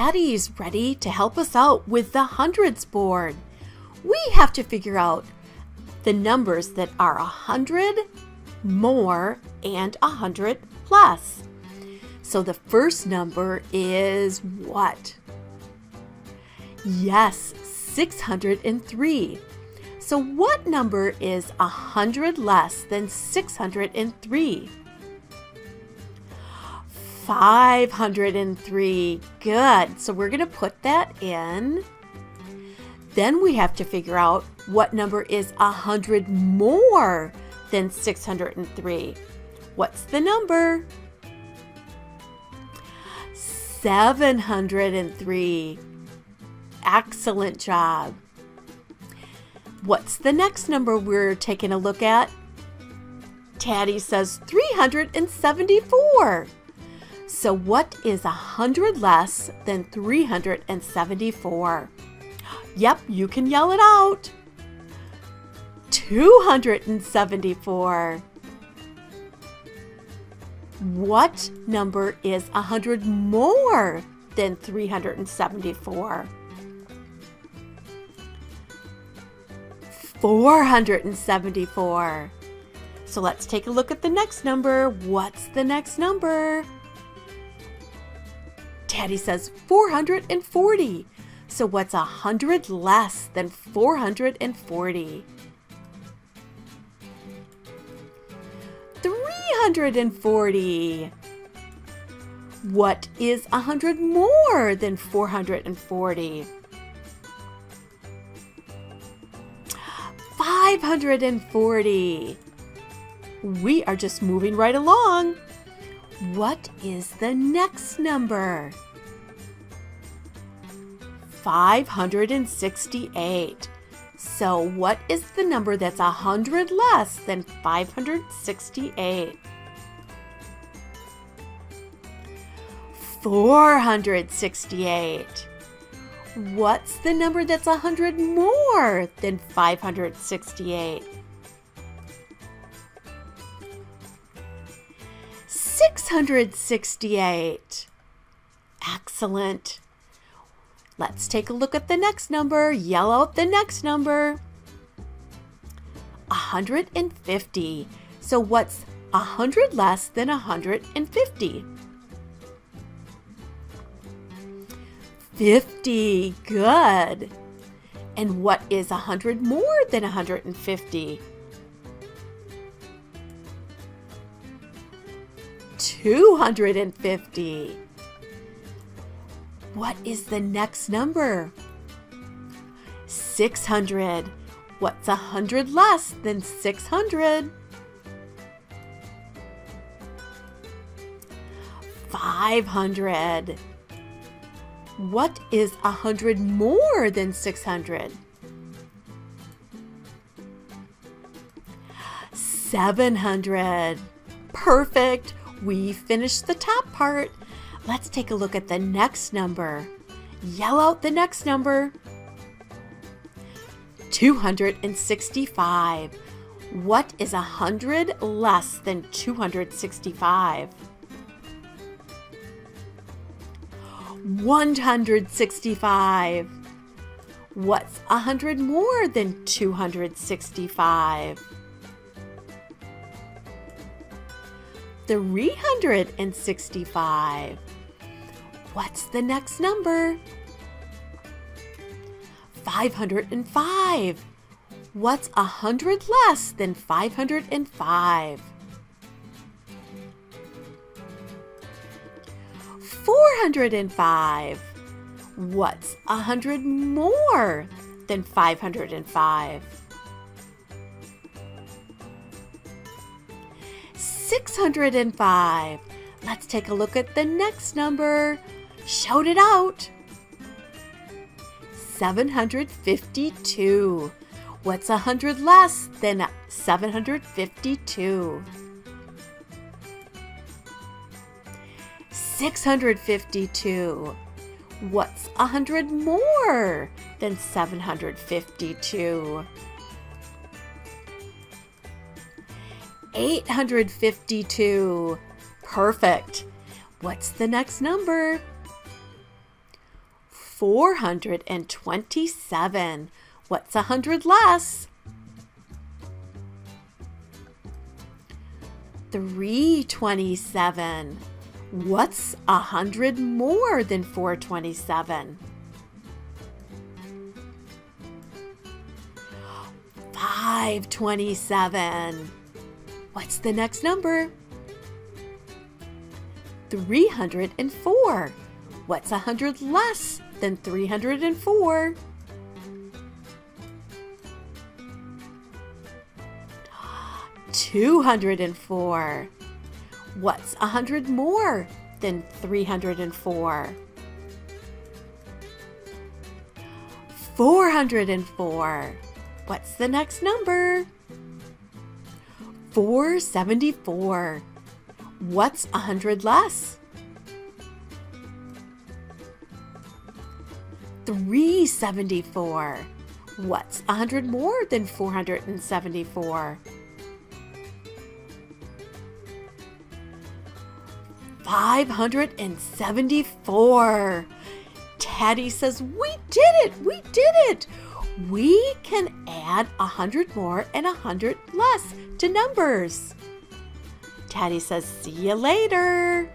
Taddy's ready to help us out with the hundreds board. We have to figure out the numbers that are a hundred more and a hundred less. So the first number is what? Yes, 603. So what number is a hundred less than 603? 503. Good. So we're going to put that in. Then we have to figure out what number is a 100 more than 603. What's the number? 703. Excellent job. What's the next number we're taking a look at? Taddy says 374. So what is a 100 less than 374? Yep, you can yell it out. 274. What number is a 100 more than 374? 474. So let's take a look at the next number. What's the next number? Taddy says 440. So what's a 100 less than 440? 340. What is a 100 more than 440? 540. We are just moving right along. What is the next number? 568. So what is the number that's a 100 less than 568? 468. What's the number that's a 100 more than 568? 668. Excellent. Let's take a look at the next number. Yell out the next number. 150. So what's 100 less than 150? 50. Good. And what is 100 more than 150? 250. What is the next number? 600. What's a 100 less than 600? 500. What is a 100 more than 600? 700. Perfect. We finished the top part. Let's take a look at the next number. Yell out the next number. 265. What is a hundred less than 265? 165. What's a hundred more than 265? 365. What's the next number? 505. What's a hundred less than 505? 405. What's a hundred more than 505? 605. Let's take a look at the next number. Shout it out. 752. What's a hundred less than 752? 652. What's a hundred more than 752? 852. Perfect. What's the next number? 427. What's a hundred less? 327. What's a hundred more than 427? Five twenty-seven. What's the next number? 304. What's a hundred less than 304? Two hundred and four. What's a hundred more than three hundred and four? Four hundred and four. What's the next number? 474. What's a hundred less? 374. What's a hundred more than 474? 574. Teddy says, We did it! We did it! Add a hundred more and a hundred less to numbers. Teddy says, See you later.